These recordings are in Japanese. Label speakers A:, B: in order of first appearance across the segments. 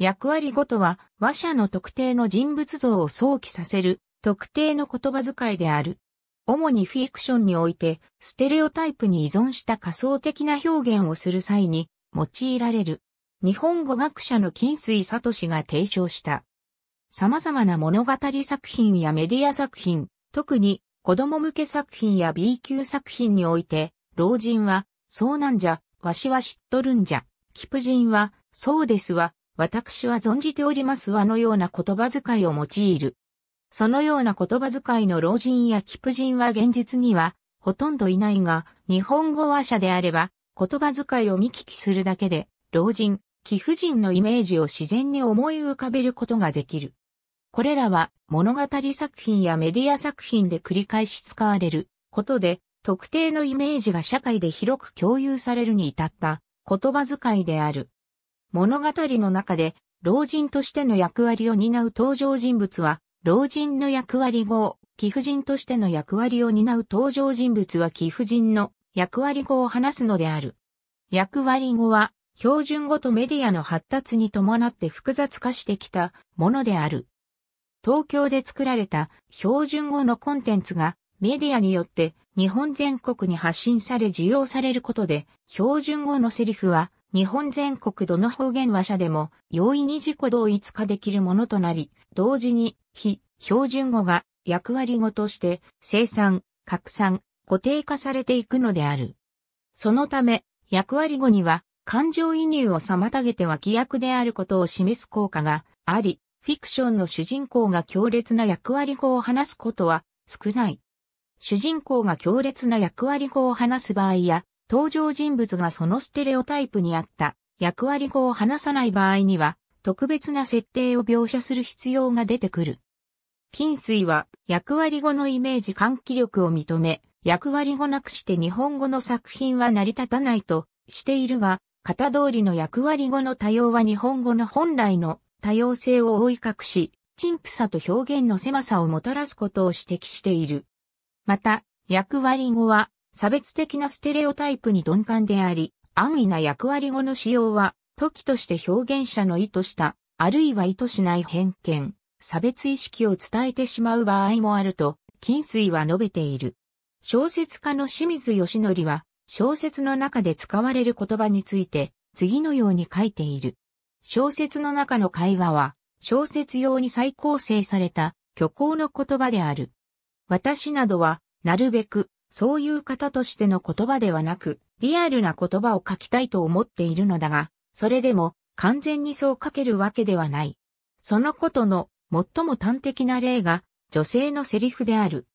A: 役割語とは話者の特定の人物像を想起させる特定の言葉遣いである。主にフィクションにおいてステレオタイプに依存した仮想的な表現をする際に用いられる。日本語学者の金水聡が提唱した。様々な物語作品やメディア作品、特に子供向け作品や B 級作品において、老人は、そうなんじゃ、わしは知っとるんじゃ、貴婦人は、そうですわ、私は存じておりますわのような言葉遣いを用いる。そのような言葉遣いの老人や貴婦人は現実にはほとんどいないが、日本語話者であれば言葉遣いを見聞きするだけで、老人、貴婦人のイメージを自然に思い浮かべることができる。これらは物語作品やメディア作品で繰り返し使われることで特定のイメージが社会で広く共有されるに至った言葉遣いである。物語の中で老人としての役割を担う登場人物は老人の役割語を貴婦人としての役割を担う登場人物は貴婦人の役割語を話すのである。役割語は標準語とメディアの発達に伴って複雑化してきたものである。東京で作られた標準語のコンテンツがメディアによって日本全国に発信され需要されることで標準語のセリフは日本全国どの方言話者でも容易に自己同一化できるものとなり、同時に非標準語が役割語として生産、拡散、固定化されていくのである。そのため、役割語には感情移入を妨げて脇役であることを示す効果があり、フィクションの主人公が強烈な役割語を話すことは少ない。主人公が強烈な役割語を話す場合や、登場人物がそのステレオタイプにあった役割語を話さない場合には、特別な設定を描写する必要が出てくる。金水は役割語のイメージ喚起力を認め、役割語なくして日本語の作品は成り立たないとしているが、型通りの役割語の多様は日本語の本来の多様性を覆い隠し、陳腐さと表現の狭さをもたらすことを指摘している。また、役割語は差別的なステレオタイプに鈍感であり、安易な役割語の使用は、時として表現者の意図した、あるいは意図しない偏見、差別意識を伝えてしまう場合もあると、金水は述べている。小説家の清水義則は、小説の中で使われる言葉について、次のように書いている。小説の中の会話は、小説用に再構成された虚構の言葉である。私などは、なるべく、そういう方としての言葉ではなく、リアルな言葉を書きたいと思っているのだが、それでも、完全にそう書けるわけではない。そのことの、最も端的な例が、女性のセリフである。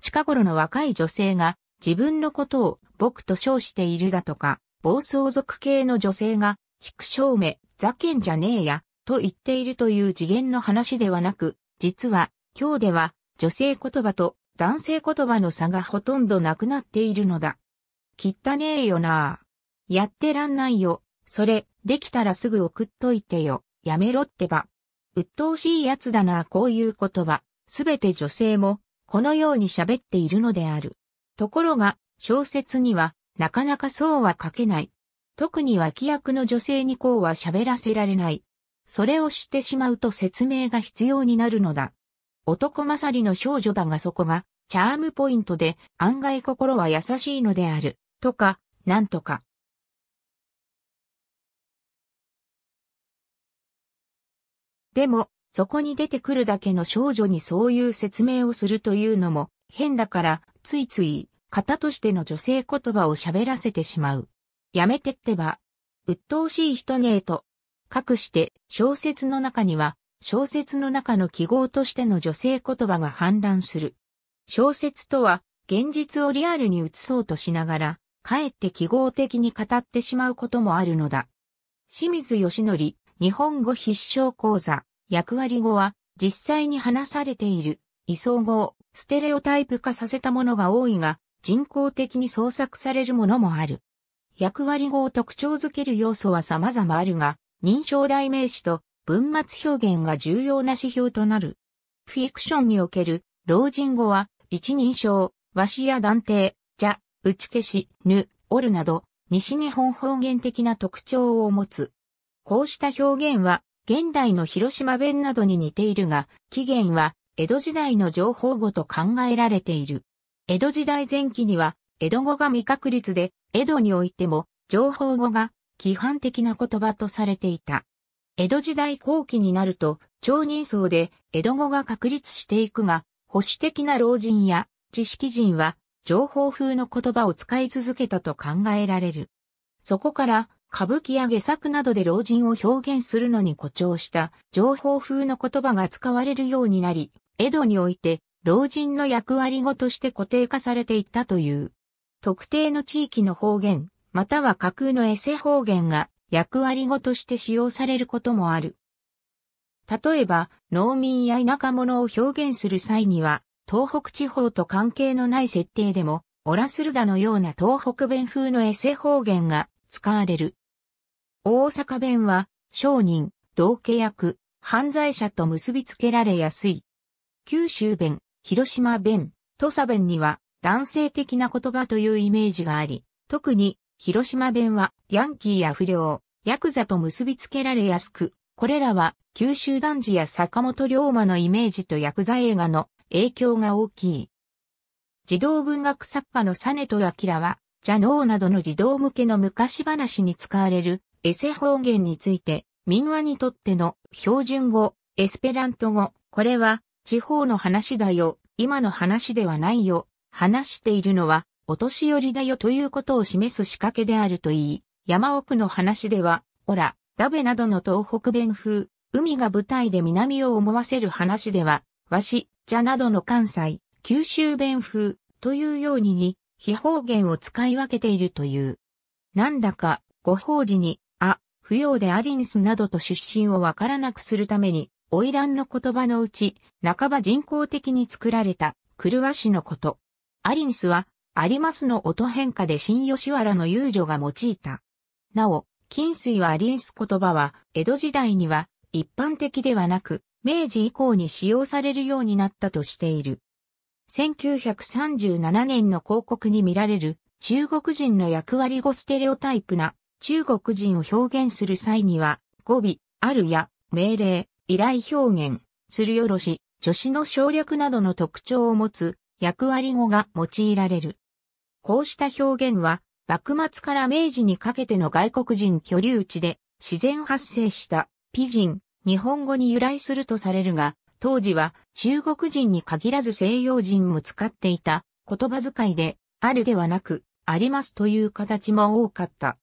A: 近頃の若い女性が、自分のことを僕と称しているだとか、暴走族系の女性が、畜生目、ざけんじゃねえや、と言っているという次元の話ではなく、実は、今日では、女性言葉と男性言葉の差がほとんどなくなっているのだ。きったねえよなやってらんないよ。それ、できたらすぐ送っといてよ。やめろってば。鬱陶しいやつだなこういう言葉。すべて女性も、このように喋っているのである。ところが、小説には、なかなかそうは書けない。特に脇役の女性にこうは喋らせられない。それを知ってしまうと説明が必要になるのだ。男勝りの少女だがそこが、チャームポイントで案外心は優しいのである。とか、なんとか。でも、そこに出てくるだけの少女にそういう説明をするというのも変だから、ついつい、型としての女性言葉を喋らせてしまう。やめてってば。鬱陶しい人ねえと。かくして小説の中には小説の中の記号としての女性言葉が氾濫する。小説とは現実をリアルに移そうとしながら、かえって記号的に語ってしまうこともあるのだ。清水義則、日本語必勝講座、役割語は実際に話されている、位相語をステレオタイプ化させたものが多いが、人工的に創作されるものもある。役割語を特徴づける要素は様々あるが、認証代名詞と文末表現が重要な指標となる。フィクションにおける老人語は、一人称、和紙や断定、じゃ、打ち消し、ぬ、おるなど、西日本方言的な特徴を持つ。こうした表現は、現代の広島弁などに似ているが、起源は江戸時代の情報語と考えられている。江戸時代前期には、江戸語が未確立で、江戸においても、情報語が規範的な言葉とされていた。江戸時代後期になると、町人層で江戸語が確立していくが、保守的な老人や知識人は、情報風の言葉を使い続けたと考えられる。そこから、歌舞伎や下作などで老人を表現するのに誇張した情報風の言葉が使われるようになり、江戸において老人の役割語として固定化されていったという。特定の地域の方言、または架空のエセ方言が役割語として使用されることもある。例えば、農民や田舎者を表現する際には、東北地方と関係のない設定でも、オラスルダのような東北弁風のエセ方言が使われる。大阪弁は、商人、同契約、犯罪者と結びつけられやすい。九州弁、広島弁、土佐弁には男性的な言葉というイメージがあり、特に広島弁はヤンキーや不良、ヤクザと結びつけられやすく、これらは九州男児や坂本龍馬のイメージとヤクザ映画の影響が大きい。児童文学作家のサネト・アキラは、ジャノーなどの児童向けの昔話に使われるエセ方言について、民話にとっての標準語、エスペラント語、これは地方の話だよ、今の話ではないよ、話しているのはお年寄りだよということを示す仕掛けであるといい、山奥の話では、オラ、ダベなどの東北弁風、海が舞台で南を思わせる話では、わし、じゃなどの関西、九州弁風というようにに、非方言を使い分けているという。なんだか、ご法事に、あ不要でアリンスなどと出身をわからなくするために、花魁の言葉のうち、半ば人工的に作られた、狂わしのこと。アリンスは、ありますの音変化で新吉原の遊女が用いた。なお、金水はアリンス言葉は、江戸時代には、一般的ではなく、明治以降に使用されるようになったとしている。1937年の広告に見られる中国人の役割語ステレオタイプな中国人を表現する際には、語尾、あるや、命令、依頼表現、するよろし、助詞の省略などの特徴を持つ役割語が用いられる。こうした表現は、幕末から明治にかけての外国人居留地で自然発生したピジン、日本語に由来するとされるが、当時は中国人に限らず西洋人も使っていた言葉遣いで、あるではなく、ありますという形も多かった。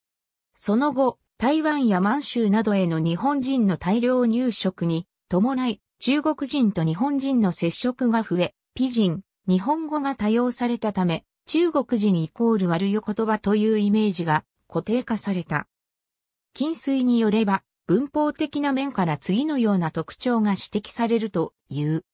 A: その後、台湾や満州などへの日本人の大量入植に伴い、中国人と日本人の接触が増え、ピジン、日本語が多用されたため、中国人イコール悪い言葉というイメージが固定化された。金水によれば、文法的な面から次のような特徴が指摘されるという。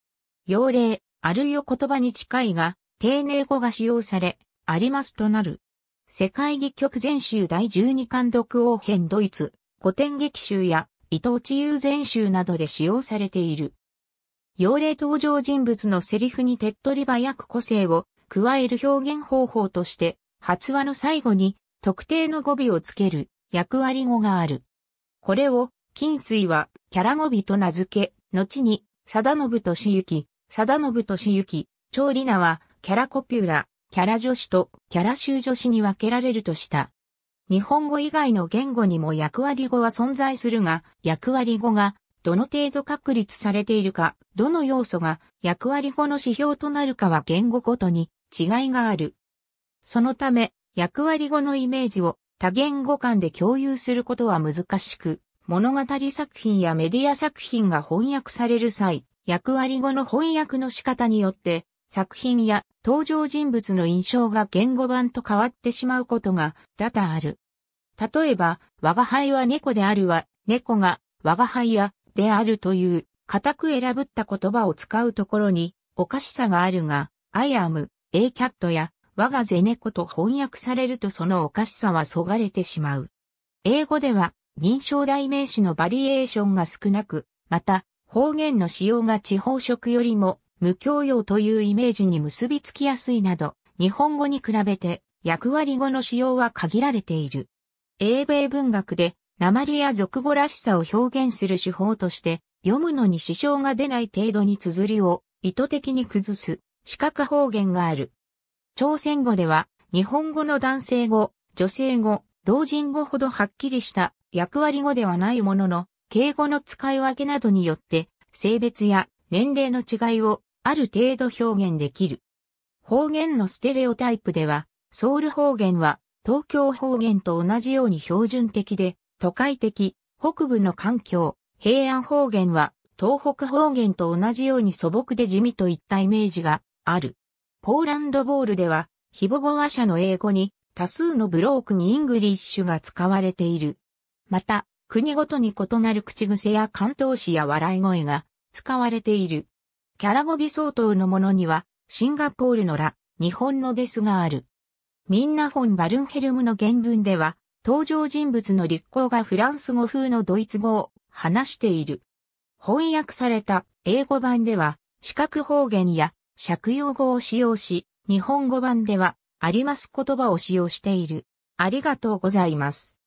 A: 用例、あるいは言葉に近いが、丁寧語が使用され、ありますとなる。世界戯曲全集第12巻読王編ドイツ、古典劇集や伊藤治優全集などで使用されている。用例登場人物のセリフに手っ取り早く個性を加える表現方法として、発話の最後に特定の語尾をつける役割語がある。これを、金水はキャラ語尾と名付け、後に、貞信としゆき、貞信としゆき、長里奈はキャラコピューラ、キャラ助詞とキャラ集助詞に分けられるとした。日本語以外の言語にも役割語は存在するが、役割語がどの程度確立されているか、どの要素が役割語の指標となるかは言語ごとに違いがある。そのため、役割語のイメージを多言語間で共有することは難しく、物語作品やメディア作品が翻訳される際、役割語の翻訳の仕方によって作品や登場人物の印象が言語版と変わってしまうことが多々ある。例えば、我が輩は猫であるは、猫が我が輩やであるという固く選ぶった言葉を使うところにおかしさがあるが、I am, a cat や我がぜ猫と翻訳されるとそのおかしさはそがれてしまう。英語では認証代名詞のバリエーションが少なく、また方言の使用が地方色よりも無教養というイメージに結びつきやすいなど、日本語に比べて役割語の使用は限られている。英米文学で鉛や俗語らしさを表現する手法として、読むのに支障が出ない程度に綴りを意図的に崩す、視覚方言がある。朝鮮語では、日本語の男性語、女性語、老人語ほどはっきりした役割語ではないものの、敬語の使い分けなどによって、性別や年齢の違いをある程度表現できる。方言のステレオタイプでは、ソウル方言は東京方言と同じように標準的で、都会的、北部の咸鏡、平安方言は東北方言と同じように素朴で地味といったイメージがある。ポーランドボールでは、非母語話者の英語に多数のブロークンイングリッシュが使われている。また、国ごとに異なる口癖や間投詞や笑い声が使われている。キャラ語尾相当のものには、シンガポールのラ、日本のですがある。ミンナ・フォン・バルンヘルムの原文では、登場人物の立候がフランス語風のドイツ語を話している。翻訳された英語版では、視覚方言や借用語を使用し、日本語版ではあります言葉を使用している。ありがとうございます。